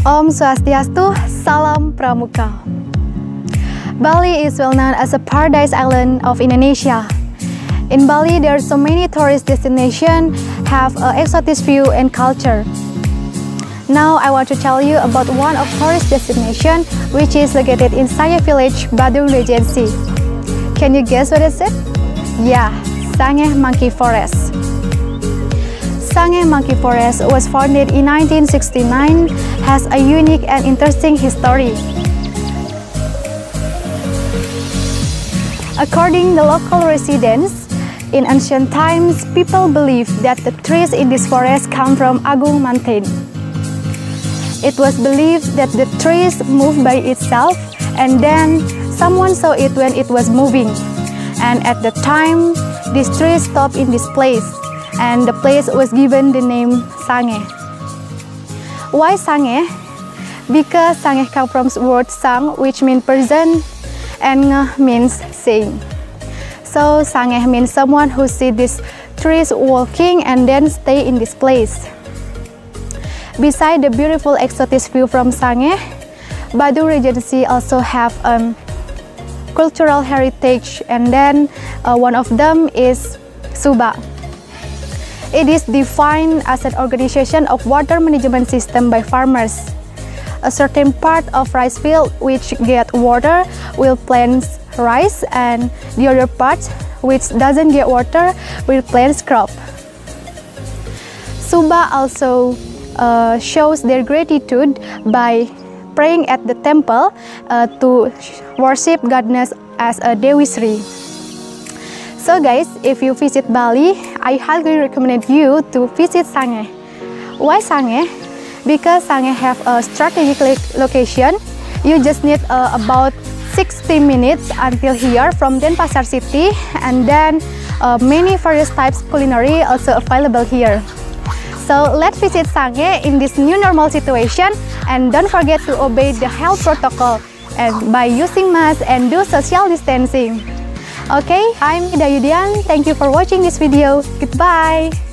Om Swastiastu, Salam Pramuka. Bali is well known as a paradise island of Indonesia. In Bali, there are so many tourist destinations have an exotic view and culture. Now I want to tell you about one of tourist destination which is located in Sangeh Village, Badung Regency. Can you guess what is it? Yeah, Sangeh Monkey Forest. Sangeh Monkey Forest was founded in 1969, has a unique and interesting history. According to local residents, in ancient times, people believed that the trees in this forest come from Agung Mountain. It was believed that the trees moved by itself and then someone saw it when it was moving. And at the time, this tree stopped in this place and the place was given the name Sangeh. Why Sangeh? Eh? Because Sangeh eh comes from the word sang which uh, means person and means saying. So Sangeh eh means someone who see these trees walking and then stay in this place. Beside the beautiful exotic view from Sangeh, Badung Regency also have um, cultural heritage and then uh, one of them is Subak. It is defined as an organization of water management system by farmers. A certain part of rice field which get water will plant rice and the other part which doesn't get water will plant crop. Subak also uh, shows their gratitude by praying at the temple uh, to worship goddess as a Dewi Sri. So guys, if you visit Bali, I highly recommend you to visit Sangeh. Why Sangeh? Because Sangeh have a strategic location. You just need uh, about 60 minutes until here from Denpasar city and then uh, many various types culinary also available here. So let's visit Sangeh in this new normal situation and don't forget to obey the health protocol and by using mask and do social distancing. Okay, I'm Ida Yudian. Thank you for watching this video. Goodbye.